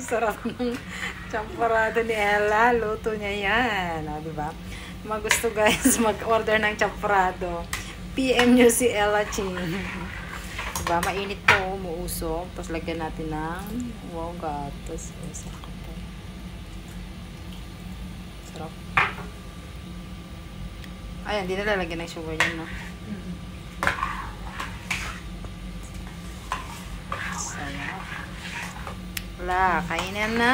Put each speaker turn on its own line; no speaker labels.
Sarap ng champorado ni Ella. Luto niya yan. O, diba? Mga gusto guys, mag-order ng champorado. PM nyo si Ella Ching. Diba? Mainit to, umuusok. Tapos lagyan natin ng wow, gatos. Oh, sarap to. Sarap. Ayan, di na lalagyan ng sugar yan, no? Sarap. Wala, kainan na.